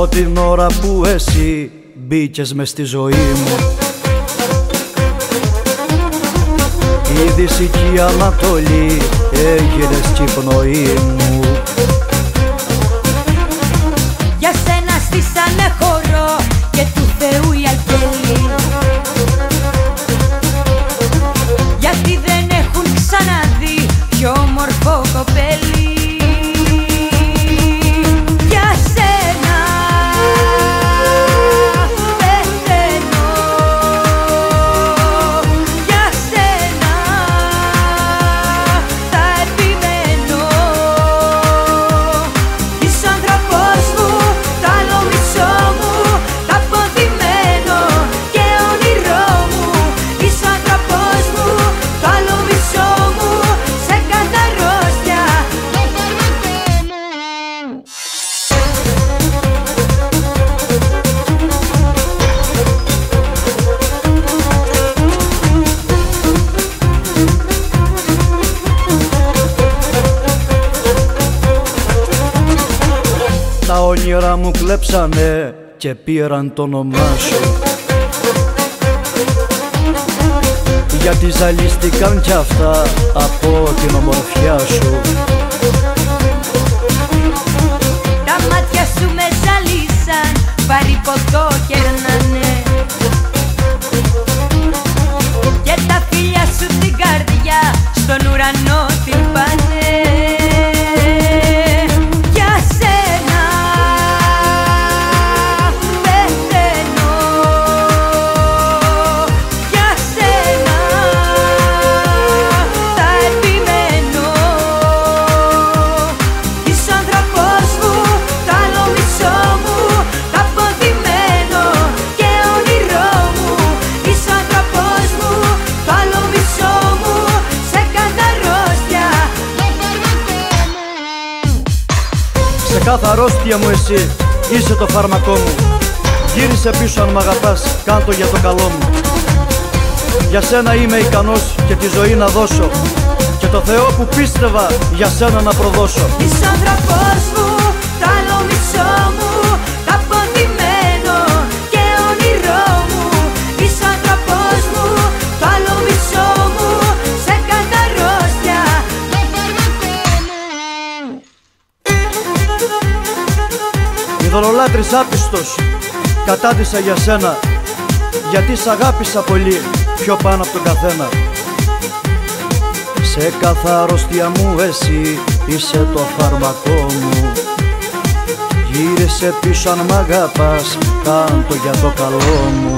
Από την ώρα που εσύ μπήκες μες στη ζωή μου. Η Δυσική Ανατολή έγινες κι πνοή μου. Για σένα στήσανε χώρο και του Θεού η αγγέλη Γιατί δεν έχουν ξαναδεί πιο όμορφο κοπέλι Τα όνειρα μου κλέψανε και πήραν το όνομά σου. Γιατί ζαλίστηκαν κι αυτά από την ομορφιά σου κάθε αρρώστια μου εσύ είσαι το φάρμακό μου. Γύρισε πίσω αν μ' αγαπάς, κάντο για το καλό μου. Για σένα είμαι ικανός και τη ζωή να δώσω. Και το Θεό που πίστευα για σένα να προδώσω. Είσαι Ιδωλολάτρης άπιστος κατάτησα για σένα Γιατί σ' αγάπησα πολύ πιο πάνω από τον καθένα. Σε κάθε αρρώστια μου εσύ είσαι το φάρμακό μου. Γύρισε πίσω αν μ' αγαπάς, κάντο για το καλό μου